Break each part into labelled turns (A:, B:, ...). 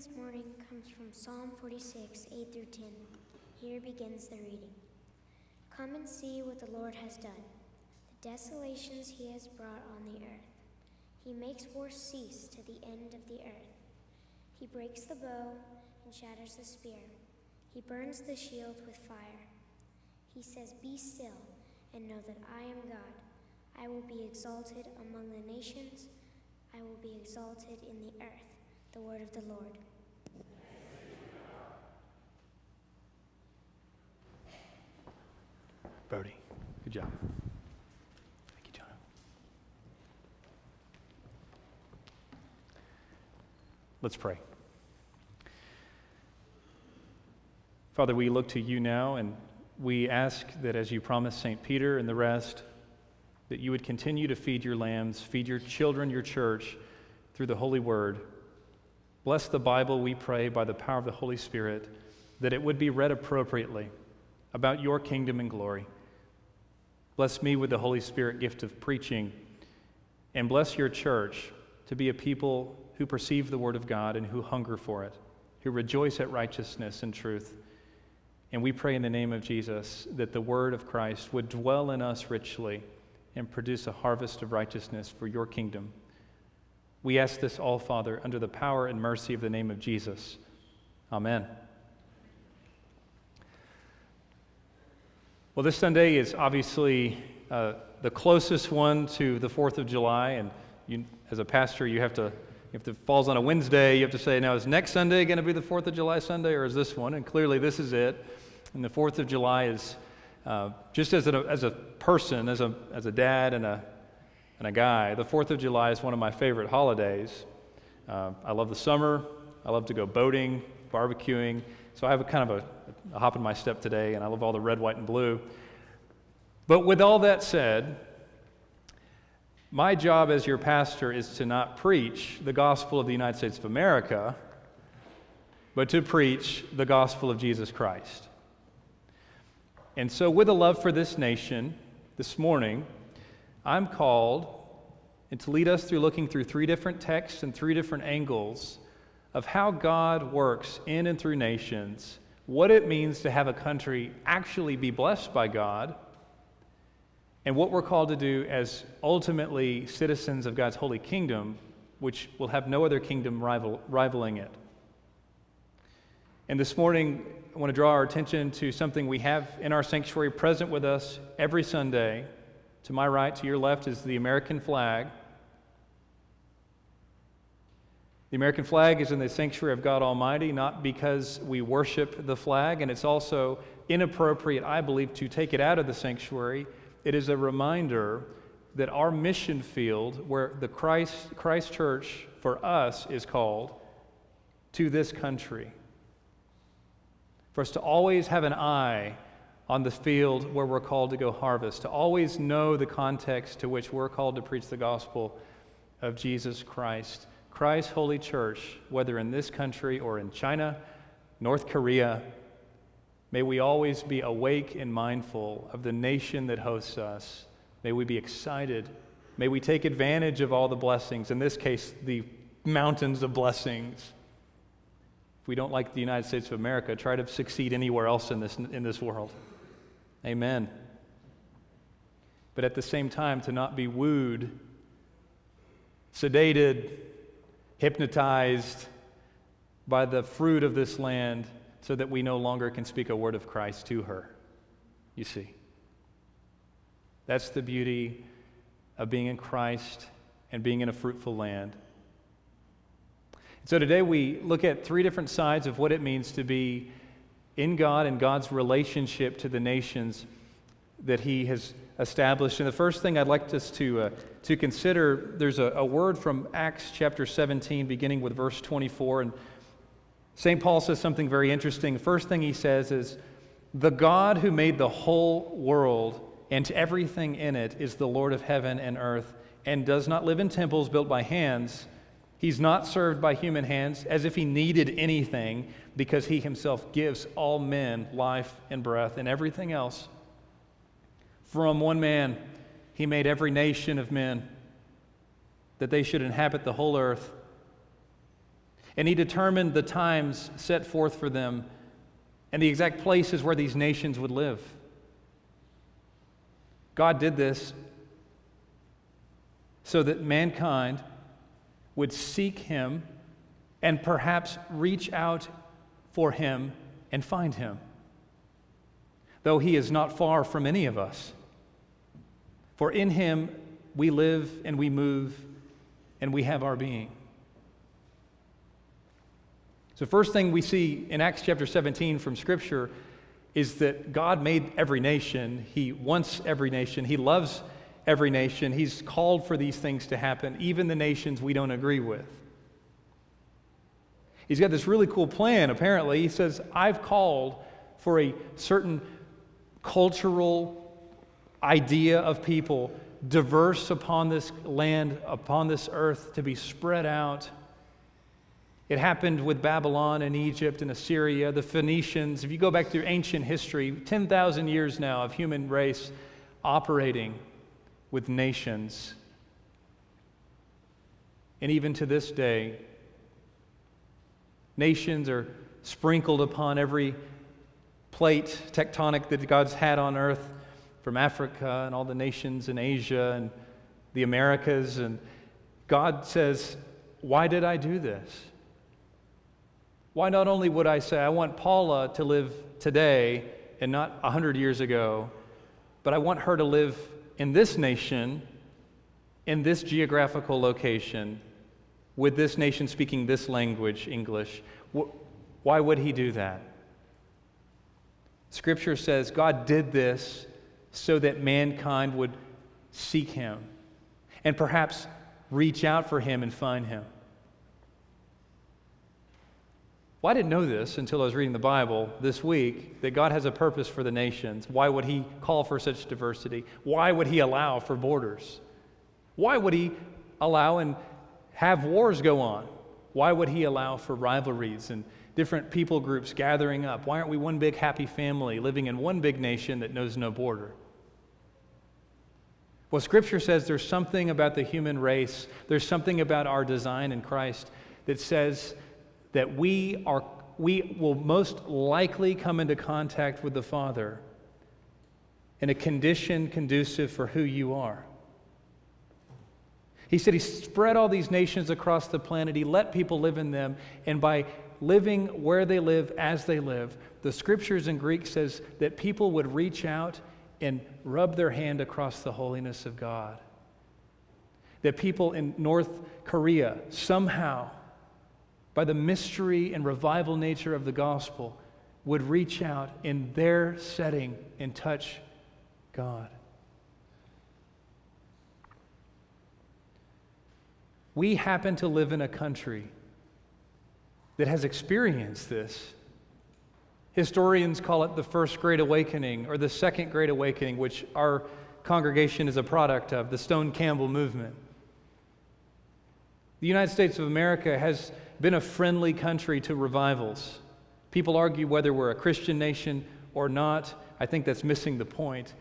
A: this morning comes from Psalm 46, 8 through 10. Here begins the reading Come and see what the Lord has done, the desolations he has brought on the earth. He makes war cease to the end of the earth. He breaks the bow and shatters the spear. He burns the shield with fire. He says, Be still and know that I am God. I will be exalted among the nations, I will be exalted in the earth. The word of the Lord.
B: Brody, good job. Thank you, John. Let's pray. Father, we look to you now and we ask that as you promised St. Peter and the rest, that you would continue to feed your lambs, feed your children, your church, through the Holy Word. Bless the Bible, we pray, by the power of the Holy Spirit, that it would be read appropriately about your kingdom and glory. Bless me with the Holy Spirit gift of preaching, and bless your church to be a people who perceive the Word of God and who hunger for it, who rejoice at righteousness and truth. And we pray in the name of Jesus that the Word of Christ would dwell in us richly and produce a harvest of righteousness for your kingdom. We ask this all, Father, under the power and mercy of the name of Jesus. Amen. Well, this Sunday is obviously uh, the closest one to the 4th of July, and you, as a pastor, you have to, if it falls on a Wednesday, you have to say, now, is next Sunday going to be the 4th of July Sunday, or is this one? And clearly, this is it. And the 4th of July is uh, just as a, as a person, as a, as a dad and a, and a guy, the 4th of July is one of my favorite holidays. Uh, I love the summer. I love to go boating, barbecuing. So I have a kind of a, a hop in my step today, and I love all the red, white, and blue. But with all that said, my job as your pastor is to not preach the gospel of the United States of America, but to preach the gospel of Jesus Christ. And so, with a love for this nation, this morning, I'm called and to lead us through looking through three different texts and three different angles of how God works in and through nations, what it means to have a country actually be blessed by God, and what we're called to do as ultimately citizens of God's holy kingdom, which will have no other kingdom rival, rivaling it. And this morning, I want to draw our attention to something we have in our sanctuary present with us every Sunday to my right, to your left, is the American flag. The American flag is in the sanctuary of God Almighty, not because we worship the flag, and it's also inappropriate, I believe, to take it out of the sanctuary. It is a reminder that our mission field, where the Christ, Christ Church for us is called, to this country. For us to always have an eye on the field where we're called to go harvest, to always know the context to which we're called to preach the gospel of Jesus Christ. Christ's holy church, whether in this country or in China, North Korea, may we always be awake and mindful of the nation that hosts us. May we be excited. May we take advantage of all the blessings, in this case, the mountains of blessings. If we don't like the United States of America, try to succeed anywhere else in this, in this world. Amen. But at the same time, to not be wooed, sedated, hypnotized by the fruit of this land so that we no longer can speak a word of Christ to her. You see. That's the beauty of being in Christ and being in a fruitful land. So today we look at three different sides of what it means to be in God and God's relationship to the nations that He has established. And the first thing I'd like us to, uh, to consider there's a, a word from Acts chapter 17, beginning with verse 24. And St. Paul says something very interesting. The first thing he says is, The God who made the whole world and everything in it is the Lord of heaven and earth, and does not live in temples built by hands. He's not served by human hands as if he needed anything, because he himself gives all men life and breath and everything else. From one man, he made every nation of men that they should inhabit the whole earth. And he determined the times set forth for them and the exact places where these nations would live. God did this so that mankind would seek him and perhaps reach out for him and find him, though he is not far from any of us. For in him we live and we move and we have our being. So, first thing we see in Acts chapter 17 from Scripture is that God made every nation. He wants every nation. He loves every nation. He's called for these things to happen, even the nations we don't agree with. He's got this really cool plan, apparently. He says, I've called for a certain cultural idea of people, diverse upon this land, upon this earth, to be spread out it happened with Babylon and Egypt and Assyria, the Phoenicians. If you go back through ancient history, 10,000 years now of human race operating with nations. And even to this day, nations are sprinkled upon every plate tectonic that God's had on earth, from Africa and all the nations in Asia and the Americas. And God says, Why did I do this? Why not only would I say, I want Paula to live today and not 100 years ago, but I want her to live in this nation, in this geographical location, with this nation speaking this language, English. Why would he do that? Scripture says God did this so that mankind would seek him and perhaps reach out for him and find him. Well, I didn't know this until I was reading the Bible this week that God has a purpose for the nations. Why would He call for such diversity? Why would He allow for borders? Why would He allow and have wars go on? Why would He allow for rivalries and different people groups gathering up? Why aren't we one big happy family living in one big nation that knows no border? Well, Scripture says there's something about the human race, there's something about our design in Christ that says that we, are, we will most likely come into contact with the Father in a condition conducive for who you are. He said he spread all these nations across the planet. He let people live in them. And by living where they live as they live, the scriptures in Greek says that people would reach out and rub their hand across the holiness of God. That people in North Korea somehow by the mystery and revival nature of the gospel, would reach out in their setting and touch God. We happen to live in a country that has experienced this. Historians call it the First Great Awakening or the Second Great Awakening, which our congregation is a product of, the Stone Campbell movement. The United States of America has been a friendly country to revivals. People argue whether we're a Christian nation or not. I think that's missing the point.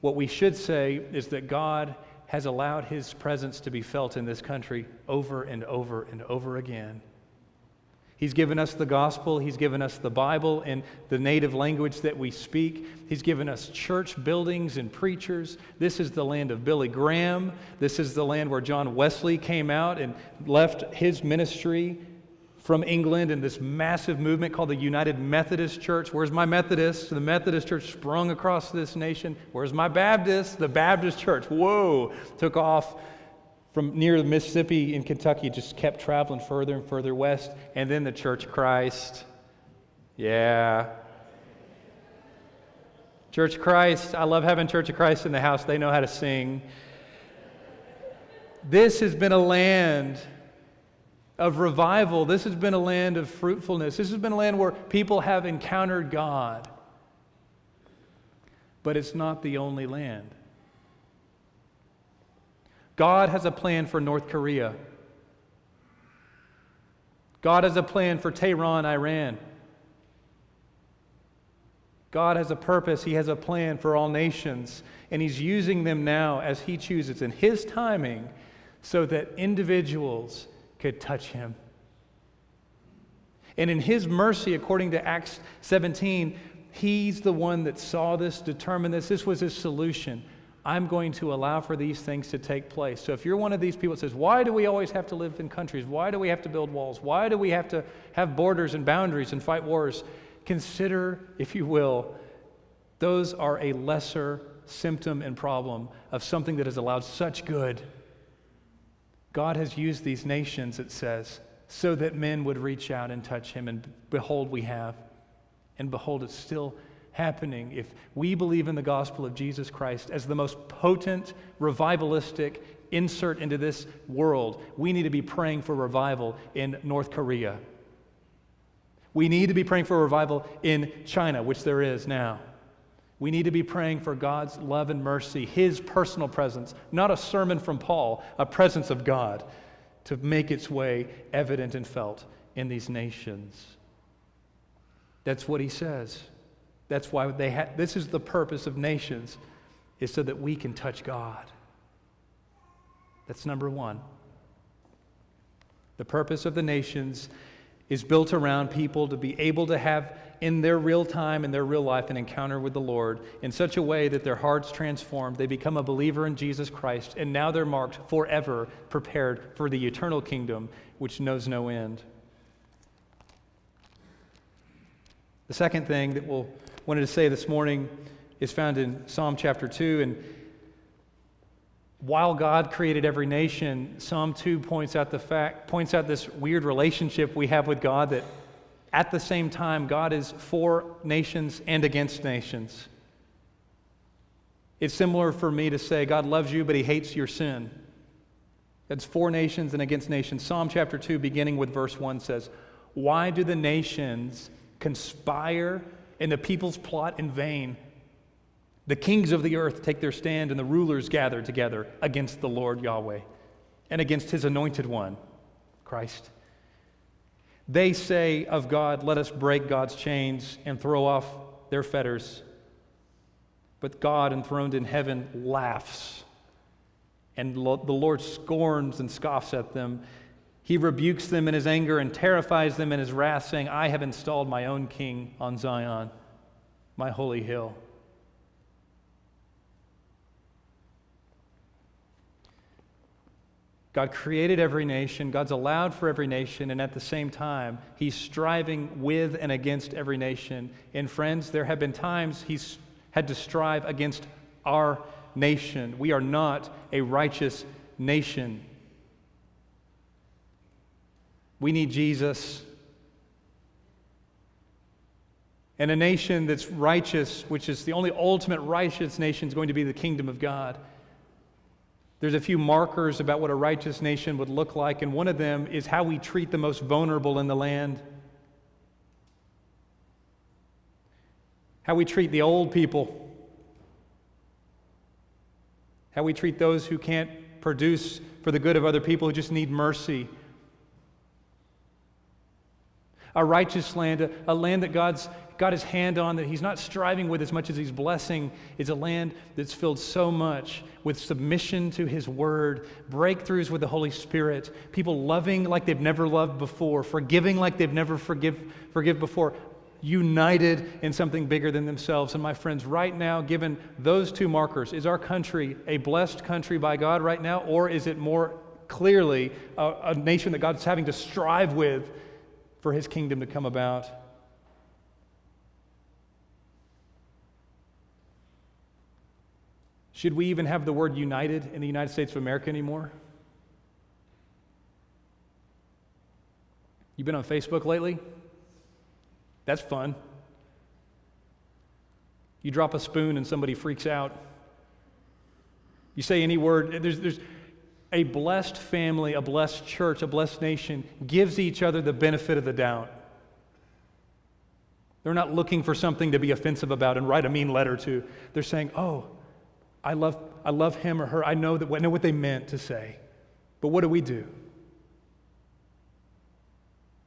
B: What we should say is that God has allowed his presence to be felt in this country over and over and over again. He's given us the gospel. He's given us the Bible in the native language that we speak. He's given us church buildings and preachers. This is the land of Billy Graham. This is the land where John Wesley came out and left his ministry from England in this massive movement called the United Methodist Church. Where's my Methodist? The Methodist Church sprung across this nation. Where's my Baptist? The Baptist Church. Whoa, took off from near the Mississippi in Kentucky, just kept traveling further and further west. And then the Church of Christ. Yeah. Church of Christ. I love having Church of Christ in the house. They know how to sing. This has been a land of revival. This has been a land of fruitfulness. This has been a land where people have encountered God. But it's not the only land. God has a plan for North Korea. God has a plan for Tehran, Iran. God has a purpose. He has a plan for all nations. And He's using them now as He chooses in His timing so that individuals could touch Him. And in his mercy, according to Acts 17, he's the one that saw this, determined this. This was his solution. I'm going to allow for these things to take place. So if you're one of these people that says, Why do we always have to live in countries? Why do we have to build walls? Why do we have to have borders and boundaries and fight wars? Consider, if you will, those are a lesser symptom and problem of something that has allowed such good. God has used these nations, it says, so that men would reach out and touch him. And behold, we have. And behold, it's still happening. If we believe in the gospel of Jesus Christ as the most potent, revivalistic insert into this world, we need to be praying for revival in North Korea. We need to be praying for revival in China, which there is now. We need to be praying for God's love and mercy, His personal presence, not a sermon from Paul, a presence of God to make its way evident and felt in these nations. That's what he says. That's why they ha- this is the purpose of nations, is so that we can touch God. That's number one. The purpose of the nations is built around people to be able to have in their real time, in their real life, an encounter with the Lord in such a way that their hearts transformed. They become a believer in Jesus Christ, and now they're marked forever, prepared for the eternal kingdom, which knows no end. The second thing that we'll wanted to say this morning is found in Psalm chapter 2. And while God created every nation, Psalm 2 points out the fact, points out this weird relationship we have with God that at the same time, God is for nations and against nations. It's similar for me to say God loves you, but he hates your sin. That's for nations and against nations. Psalm chapter 2, beginning with verse 1, says, Why do the nations conspire and the peoples plot in vain? The kings of the earth take their stand, and the rulers gather together against the Lord Yahweh and against his anointed one, Christ. They say of God, Let us break God's chains and throw off their fetters. But God, enthroned in heaven, laughs. And the Lord scorns and scoffs at them. He rebukes them in his anger and terrifies them in his wrath, saying, I have installed my own king on Zion, my holy hill. God created every nation, God's allowed for every nation, and at the same time, He's striving with and against every nation. And friends, there have been times He's had to strive against our nation. We are not a righteous nation. We need Jesus. And a nation that's righteous, which is the only ultimate righteous nation, is going to be the kingdom of God. There's a few markers about what a righteous nation would look like, and one of them is how we treat the most vulnerable in the land. How we treat the old people. How we treat those who can't produce for the good of other people who just need mercy. A righteous land, a, a land that God's got his hand on, that he's not striving with as much as he's blessing, is a land that's filled so much with submission to his word, breakthroughs with the Holy Spirit, people loving like they've never loved before, forgiving like they've never forgive, forgive before, united in something bigger than themselves. And my friends, right now, given those two markers, is our country a blessed country by God right now, or is it more clearly a, a nation that God's having to strive with for his kingdom to come about? Should we even have the word united in the United States of America anymore? You've been on Facebook lately? That's fun. You drop a spoon and somebody freaks out. You say any word, there's, there's a blessed family, a blessed church, a blessed nation gives each other the benefit of the doubt. They're not looking for something to be offensive about and write a mean letter to. They're saying, oh, I love, I love him or her. I know, that, I know what they meant to say. But what do we do?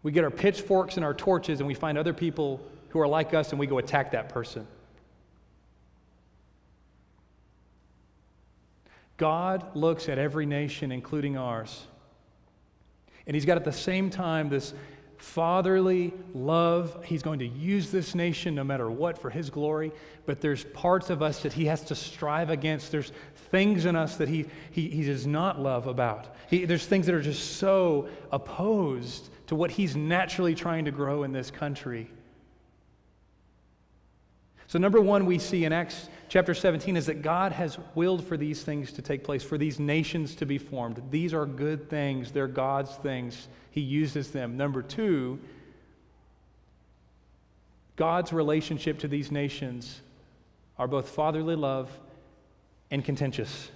B: We get our pitchforks and our torches and we find other people who are like us and we go attack that person. God looks at every nation, including ours. And He's got at the same time this fatherly love. He's going to use this nation no matter what for His glory. But there's parts of us that He has to strive against. There's things in us that He, he, he does not love about. He, there's things that are just so opposed to what He's naturally trying to grow in this country. So, number one, we see in Acts chapter 17 is that God has willed for these things to take place, for these nations to be formed. These are good things, they're God's things. He uses them. Number two, God's relationship to these nations are both fatherly love and contentious.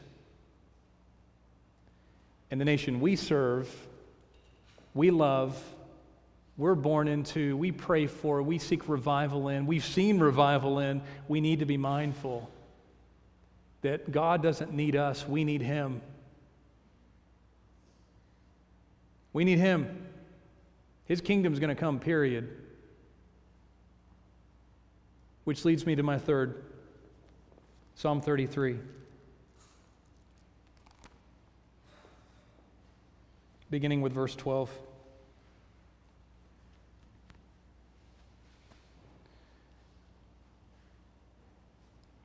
B: And the nation we serve, we love, we're born into, we pray for, we seek revival in, we've seen revival in, we need to be mindful that God doesn't need us, we need Him. We need Him. His kingdom's going to come, period. Which leads me to my third Psalm 33. Beginning with verse 12.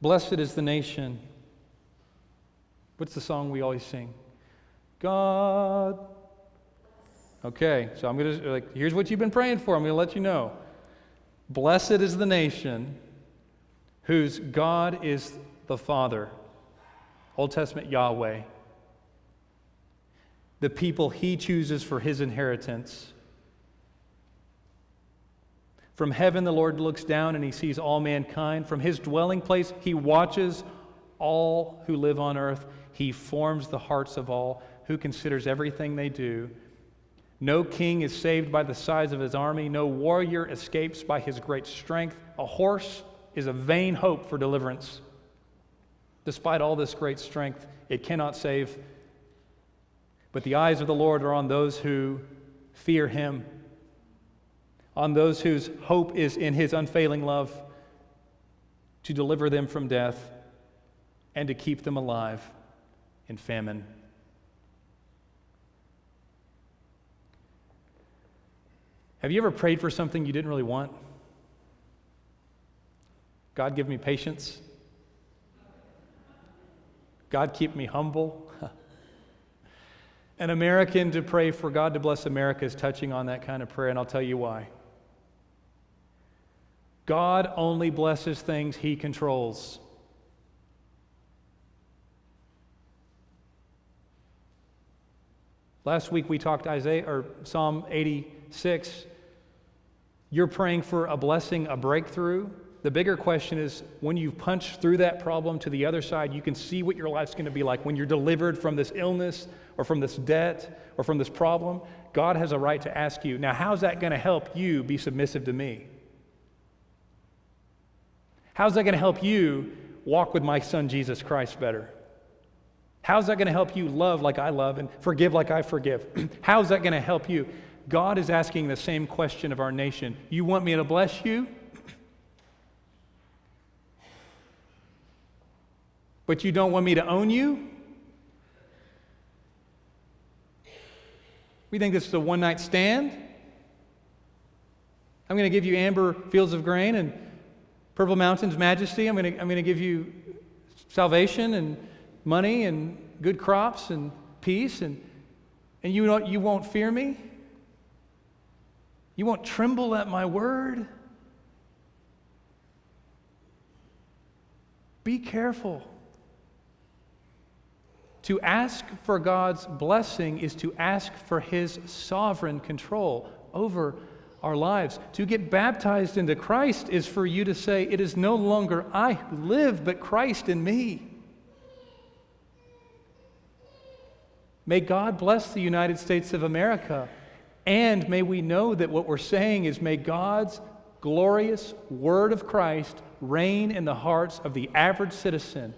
B: Blessed is the nation. What's the song we always sing? God. Okay, so I'm going to, like, here's what you've been praying for. I'm going to let you know. Blessed is the nation whose God is the Father. Old Testament Yahweh. The people he chooses for his inheritance. From heaven, the Lord looks down and he sees all mankind. From his dwelling place, he watches all who live on earth. He forms the hearts of all, who considers everything they do. No king is saved by the size of his army, no warrior escapes by his great strength. A horse is a vain hope for deliverance. Despite all this great strength, it cannot save. But the eyes of the Lord are on those who fear him on those whose hope is in his unfailing love to deliver them from death and to keep them alive in famine. Have you ever prayed for something you didn't really want? God, give me patience. God, keep me humble. An American to pray for God to bless America is touching on that kind of prayer, and I'll tell you why. God only blesses things he controls. Last week we talked Isaiah or Psalm 86. You're praying for a blessing, a breakthrough. The bigger question is when you punch through that problem to the other side, you can see what your life's going to be like when you're delivered from this illness or from this debt or from this problem. God has a right to ask you, now, how's that going to help you be submissive to me? How's that going to help you walk with my son Jesus Christ better? How's that going to help you love like I love and forgive like I forgive? How's that going to help you? God is asking the same question of our nation. You want me to bless you? But you don't want me to own you? We think this is a one night stand? I'm going to give you amber fields of grain and Purple Mountain's majesty. I'm going to, I'm going to give you salvation and money and good crops and peace, and, and you, don't, you won't fear me? You won't tremble at my word? Be careful. To ask for God's blessing is to ask for His sovereign control over our lives. To get baptized into Christ is for you to say, It is no longer I who live, but Christ in me. May God bless the United States of America. And may we know that what we're saying is, may God's glorious word of Christ reign in the hearts of the average citizen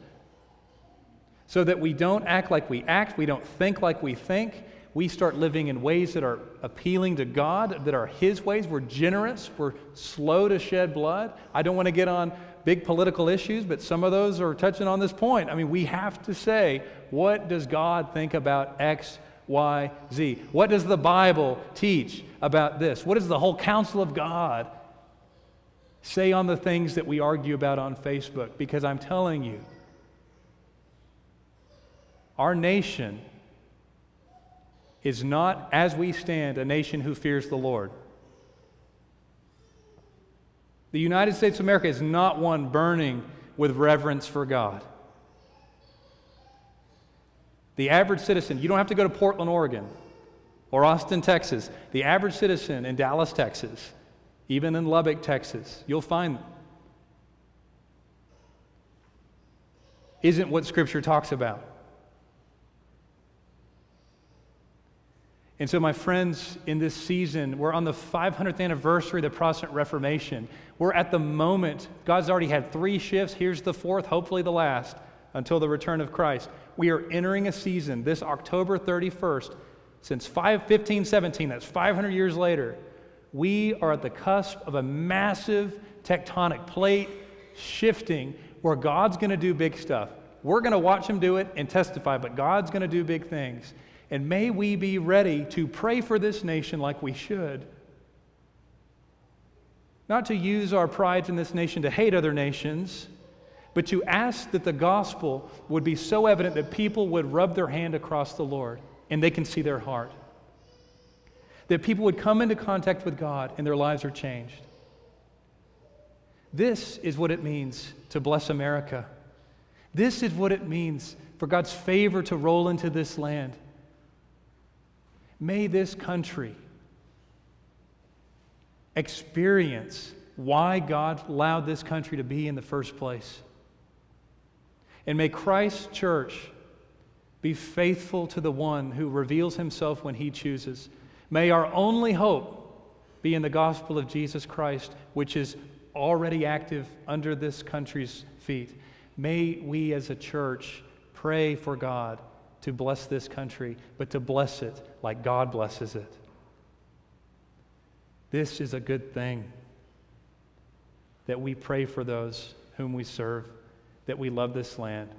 B: so that we don't act like we act, we don't think like we think, we start living in ways that are appealing to God, that are His ways. We're generous, we're slow to shed blood. I don't want to get on big political issues, but some of those are touching on this point. I mean, we have to say, what does God think about X, Y, Z. What does the Bible teach about this? What does the whole counsel of God say on the things that we argue about on Facebook? Because I'm telling you, our nation is not, as we stand, a nation who fears the Lord. The United States of America is not one burning with reverence for God. The average citizen, you don't have to go to Portland, Oregon, or Austin, Texas. The average citizen in Dallas, Texas, even in Lubbock, Texas, you'll find them. Isn't what Scripture talks about. And so, my friends, in this season, we're on the 500th anniversary of the Protestant Reformation. We're at the moment, God's already had three shifts. Here's the fourth, hopefully the last, until the return of Christ. We are entering a season this October 31st, since 515, 17, that's 500 years later. We are at the cusp of a massive tectonic plate shifting where God's going to do big stuff. We're going to watch him do it and testify, but God's going to do big things. And may we be ready to pray for this nation like we should. Not to use our pride in this nation to hate other nations, but to ask that the gospel would be so evident that people would rub their hand across the Lord and they can see their heart. That people would come into contact with God and their lives are changed. This is what it means to bless America. This is what it means for God's favor to roll into this land. May this country experience why God allowed this country to be in the first place. And may Christ's church be faithful to the one who reveals himself when he chooses. May our only hope be in the gospel of Jesus Christ, which is already active under this country's feet. May we as a church pray for God to bless this country, but to bless it like God blesses it. This is a good thing that we pray for those whom we serve, that we love this land.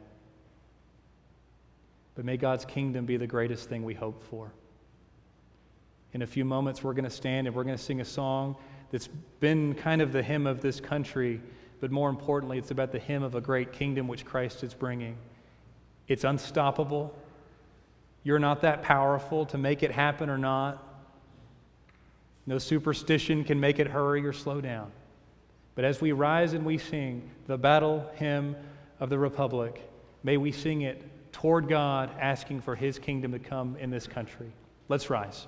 B: But may God's kingdom be the greatest thing we hope for. In a few moments, we're going to stand and we're going to sing a song that's been kind of the hymn of this country, but more importantly, it's about the hymn of a great kingdom which Christ is bringing. It's unstoppable, you're not that powerful to make it happen or not. No superstition can make it hurry or slow down. But as we rise and we sing the battle hymn of the Republic, may we sing it toward God, asking for His kingdom to come in this country. Let's rise.